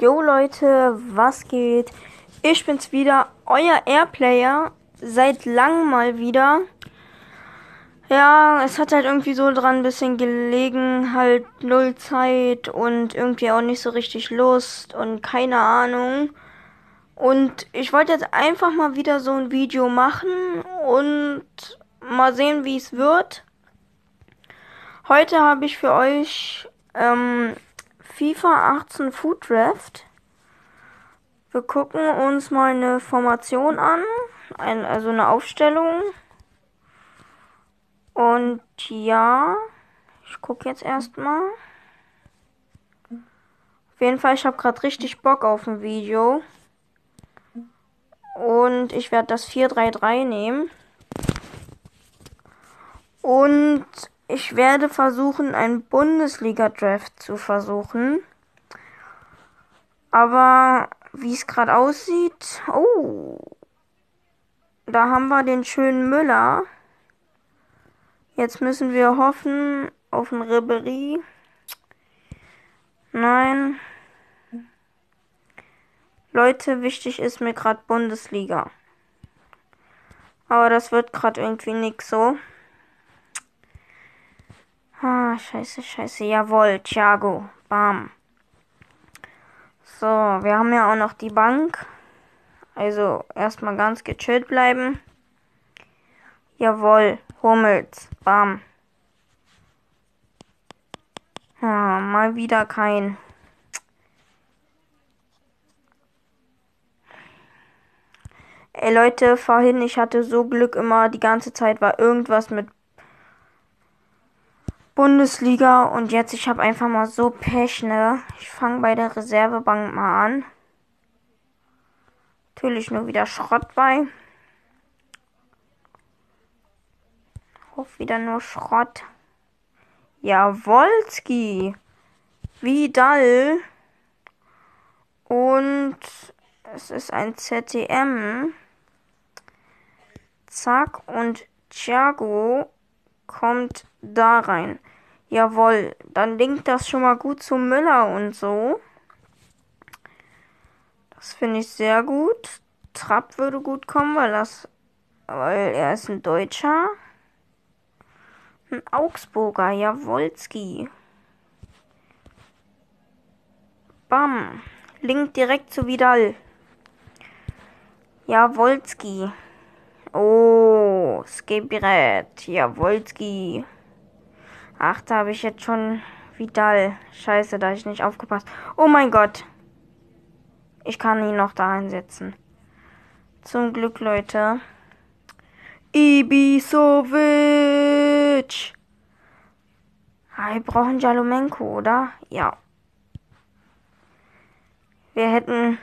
Jo Leute, was geht? Ich bin's wieder, euer Airplayer. Seit langem mal wieder. Ja, es hat halt irgendwie so dran ein bisschen gelegen, halt null Zeit und irgendwie auch nicht so richtig Lust und keine Ahnung. Und ich wollte jetzt einfach mal wieder so ein Video machen und mal sehen, wie es wird. Heute habe ich für euch ähm, FIFA 18 Food Draft. Wir gucken uns mal eine Formation an, ein, also eine Aufstellung. Und ja, ich gucke jetzt erstmal. Auf jeden Fall, ich habe gerade richtig Bock auf ein Video. Und ich werde das 433 nehmen. Und ich werde versuchen, einen Bundesliga-Draft zu versuchen. Aber wie es gerade aussieht. Oh. Da haben wir den schönen Müller. Jetzt müssen wir hoffen auf ein Ribery. Nein. Leute, wichtig ist mir gerade Bundesliga. Aber das wird gerade irgendwie nix so. Ah, scheiße, scheiße. Jawohl, Thiago. Bam. So, wir haben ja auch noch die Bank. Also erstmal ganz gechillt bleiben. Jawohl, Hummels. Bam. Ja, mal wieder kein. Ey Leute, vorhin, ich hatte so Glück immer, die ganze Zeit war irgendwas mit Bundesliga und jetzt, ich habe einfach mal so Pech, ne? Ich fange bei der Reservebank mal an. Natürlich nur wieder Schrott bei. Auf wieder nur Schrott. Jawolski. Vidal. Und es ist ein ZTM. Zack. Und Thiago kommt da rein. Jawohl. Dann linkt das schon mal gut zu Müller und so. Das finde ich sehr gut. Trapp würde gut kommen, weil das, weil er ist ein Deutscher. Ein Augsburger, Jawolski. Bam. Link direkt zu Vidal. Jawolski. Oh, Skebret. Jawolski. Ach, da habe ich jetzt schon Vidal. Scheiße, da habe ich nicht aufgepasst. Oh mein Gott. Ich kann ihn noch da einsetzen. Zum Glück, Leute. Ibisovic. Ah, wir brauchen Jalomenko, oder? Ja. Wir hätten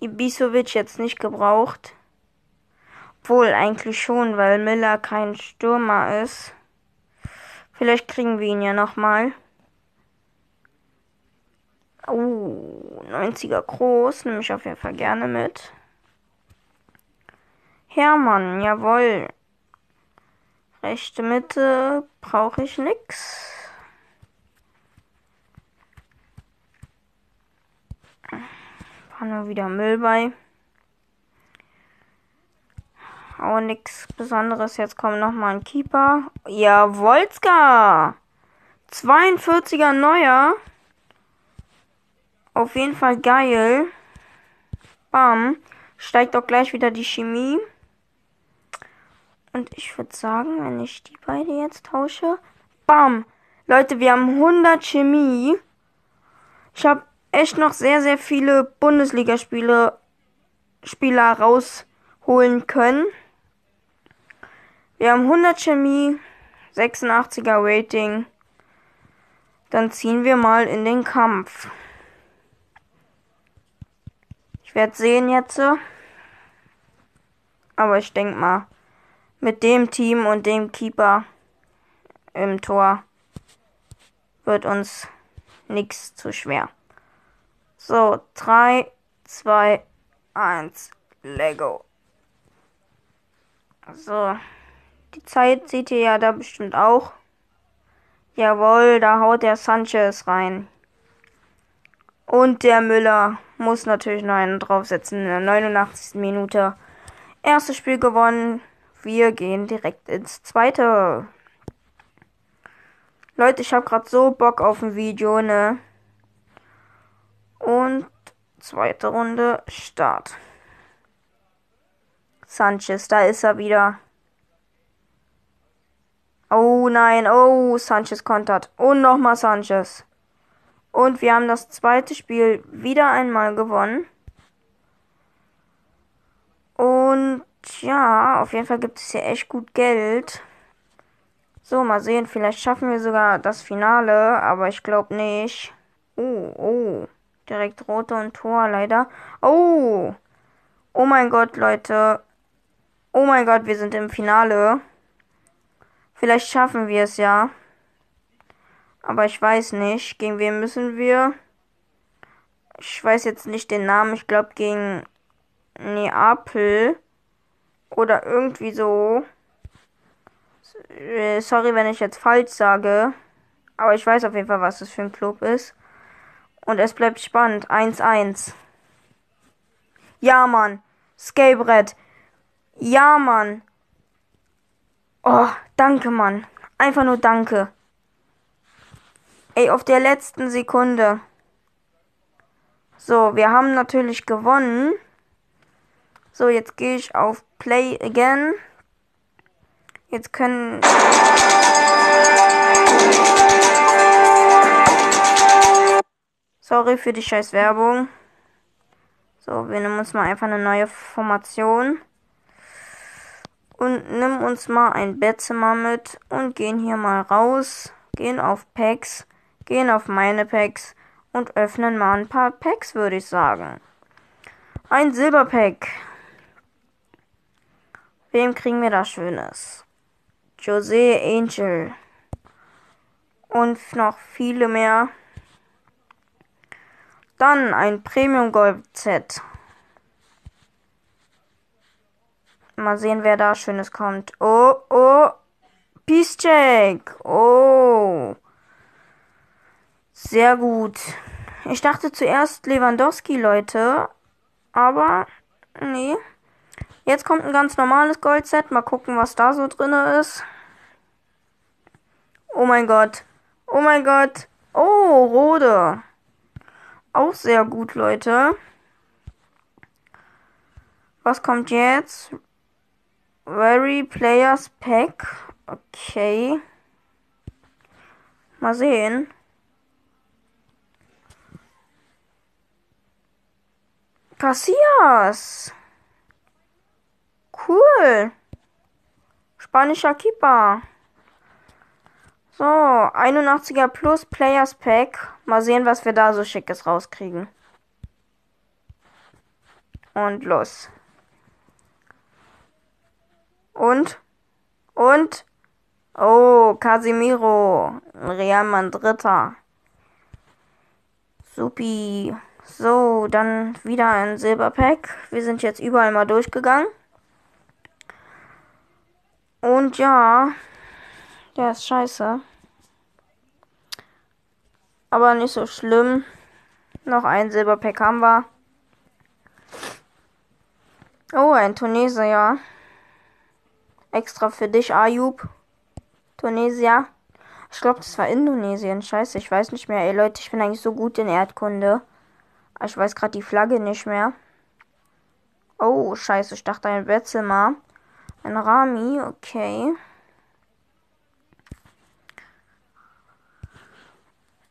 Ibisovic jetzt nicht gebraucht. Obwohl, eigentlich schon, weil Miller kein Stürmer ist. Vielleicht kriegen wir ihn ja nochmal. Oh, 90er groß, nehme ich auf jeden Fall gerne mit. Hermann, jawohl. Rechte Mitte brauche ich nix. War nur wieder Müll bei. Auch nichts Besonderes. Jetzt kommt noch mal ein Keeper. Ja, Wolska. 42er neuer. Auf jeden Fall geil. Bam. Steigt auch gleich wieder die Chemie. Und ich würde sagen, wenn ich die beide jetzt tausche. Bam. Leute, wir haben 100 Chemie. Ich habe echt noch sehr, sehr viele Bundesligaspiele Spieler rausholen können. Wir haben 100 Chemie, 86er Rating. Dann ziehen wir mal in den Kampf. Ich werde sehen jetzt. Aber ich denke mal, mit dem Team und dem Keeper im Tor wird uns nichts zu schwer. So, 3, 2, 1, Lego. So, die Zeit seht ihr ja da bestimmt auch. Jawohl, da haut der Sanchez rein. Und der Müller muss natürlich noch einen draufsetzen in der 89. Minute. Erstes Spiel gewonnen. Wir gehen direkt ins zweite. Leute, ich habe gerade so Bock auf ein Video, ne? Und zweite Runde, Start. Sanchez, da ist er wieder. Oh nein, oh, Sanchez kontert. Und nochmal Sanchez. Und wir haben das zweite Spiel wieder einmal gewonnen. Und ja, auf jeden Fall gibt es hier echt gut Geld. So, mal sehen, vielleicht schaffen wir sogar das Finale, aber ich glaube nicht. Oh, oh. Direkt rote und Tor, leider. Oh! Oh mein Gott, Leute. Oh mein Gott, wir sind im Finale. Vielleicht schaffen wir es ja. Aber ich weiß nicht. Gegen wen müssen wir? Ich weiß jetzt nicht den Namen. Ich glaube gegen Neapel. Oder irgendwie so. Äh, sorry, wenn ich jetzt falsch sage. Aber ich weiß auf jeden Fall, was das für ein Club ist. Und es bleibt spannend. 1-1. Ja, Mann. Skatebrett. Ja, Mann. Oh, danke, Mann. Einfach nur danke. Ey, auf der letzten Sekunde. So, wir haben natürlich gewonnen. So, jetzt gehe ich auf Play Again. Jetzt können... Sorry für die scheiß Werbung. So, wir nehmen uns mal einfach eine neue Formation. Und nimm uns mal ein Bettzimmer mit und gehen hier mal raus. Gehen auf Packs. Gehen auf meine Packs. Und öffnen mal ein paar Packs, würde ich sagen. Ein Silberpack. Wem kriegen wir da Schönes? Jose Angel. Und noch viele mehr. Dann ein Premium Gold Set. Mal sehen, wer da Schönes kommt. Oh, oh. Peace Check. Oh. Sehr gut. Ich dachte zuerst Lewandowski, Leute. Aber, nee. Jetzt kommt ein ganz normales Goldset. Mal gucken, was da so drin ist. Oh mein Gott. Oh mein Gott. Oh, Rode. Auch sehr gut, Leute. Was kommt jetzt? Very Players Pack. Okay. Mal sehen. Casillas. Cool. Spanischer Keeper. So, 81er plus Players Pack. Mal sehen, was wir da so schickes rauskriegen. Und los. Und? Und? Oh, Casimiro. Real Madrider. Supi. So, dann wieder ein Silberpack. Wir sind jetzt überall mal durchgegangen. Und ja, der ist scheiße. Aber nicht so schlimm. Noch ein Silberpack haben wir. Oh, ein Tunesier. Extra für dich, Ayub. Tunesier. Ich glaube, das war Indonesien. Scheiße, ich weiß nicht mehr. Ey, Leute, ich bin eigentlich so gut in Erdkunde. Ich weiß gerade die Flagge nicht mehr. Oh, scheiße, ich dachte ein Wetzelmar. Ein Rami, okay.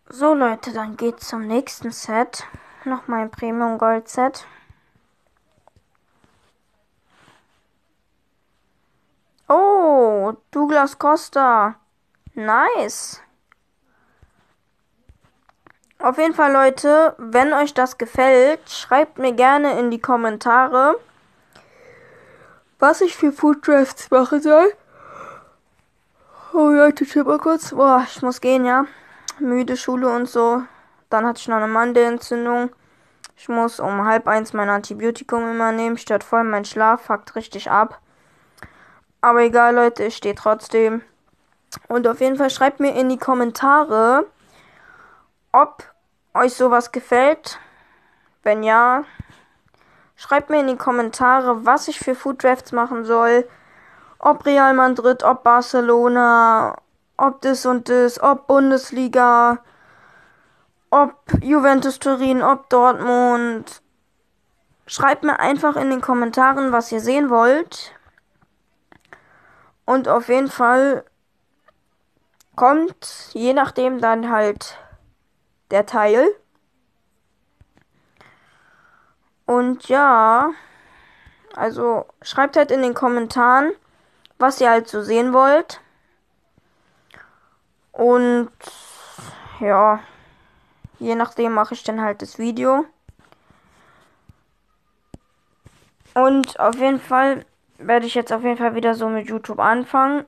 So Leute, dann geht's zum nächsten Set. Noch mein Premium Gold Set. Oh, Douglas Costa. Nice. Auf jeden Fall, Leute, wenn euch das gefällt, schreibt mir gerne in die Kommentare, was ich für Food Drafts machen soll. Oh Leute, chill mal kurz. Boah, ich muss gehen, ja müde Schule und so. Dann hatte ich noch eine Mandelentzündung. Ich muss um halb eins mein Antibiotikum immer nehmen. Stört voll mein Schlaf, fuckt richtig ab. Aber egal, Leute, ich stehe trotzdem. Und auf jeden Fall schreibt mir in die Kommentare, ob euch sowas gefällt. Wenn ja, schreibt mir in die Kommentare, was ich für Food Drafts machen soll. Ob Real Madrid, ob Barcelona, ob das und das, ob Bundesliga, ob Juventus Turin, ob Dortmund. Schreibt mir einfach in den Kommentaren, was ihr sehen wollt. Und auf jeden Fall kommt je nachdem dann halt der Teil. Und ja, also schreibt halt in den Kommentaren, was ihr halt so sehen wollt. Und ja, je nachdem mache ich dann halt das Video. Und auf jeden Fall werde ich jetzt auf jeden Fall wieder so mit YouTube anfangen.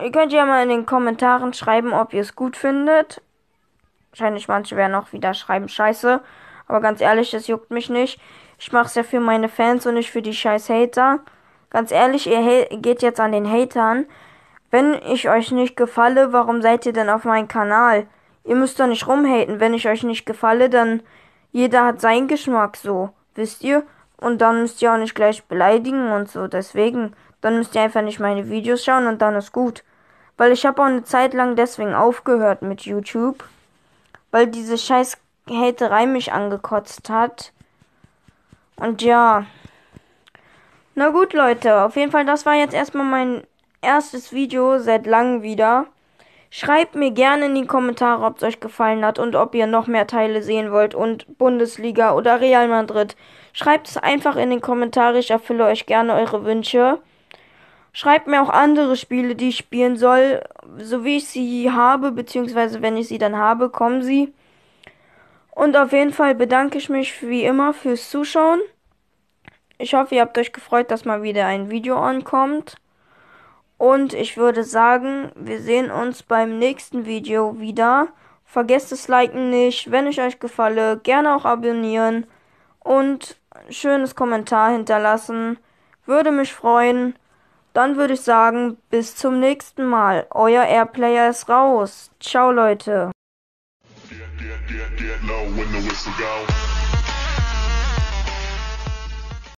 Ihr könnt ja mal in den Kommentaren schreiben, ob ihr es gut findet. Wahrscheinlich manche werden auch wieder schreiben, scheiße. Aber ganz ehrlich, das juckt mich nicht. Ich mache es ja für meine Fans und nicht für die scheiß Hater. Ganz ehrlich, ihr geht jetzt an den Hatern. Wenn ich euch nicht gefalle, warum seid ihr denn auf meinem Kanal? Ihr müsst doch nicht rumhaten. Wenn ich euch nicht gefalle, dann jeder hat seinen Geschmack so. Wisst ihr? Und dann müsst ihr auch nicht gleich beleidigen und so. Deswegen, dann müsst ihr einfach nicht meine Videos schauen und dann ist gut. Weil ich habe auch eine Zeit lang deswegen aufgehört mit YouTube. Weil diese scheiß Haterei mich angekotzt hat. Und ja. Na gut, Leute. Auf jeden Fall, das war jetzt erstmal mein erstes Video seit langem wieder. Schreibt mir gerne in die Kommentare, ob es euch gefallen hat und ob ihr noch mehr Teile sehen wollt und Bundesliga oder Real Madrid. Schreibt es einfach in den Kommentare, ich erfülle euch gerne eure Wünsche. Schreibt mir auch andere Spiele, die ich spielen soll, so wie ich sie habe, beziehungsweise wenn ich sie dann habe, kommen sie. Und auf jeden Fall bedanke ich mich wie immer fürs Zuschauen. Ich hoffe, ihr habt euch gefreut, dass mal wieder ein Video ankommt. Und ich würde sagen, wir sehen uns beim nächsten Video wieder. Vergesst das Liken nicht. Wenn ich euch gefalle, gerne auch abonnieren. Und schönes Kommentar hinterlassen. Würde mich freuen. Dann würde ich sagen, bis zum nächsten Mal. Euer Airplayer ist raus. Ciao, Leute. Know when the whistle goes.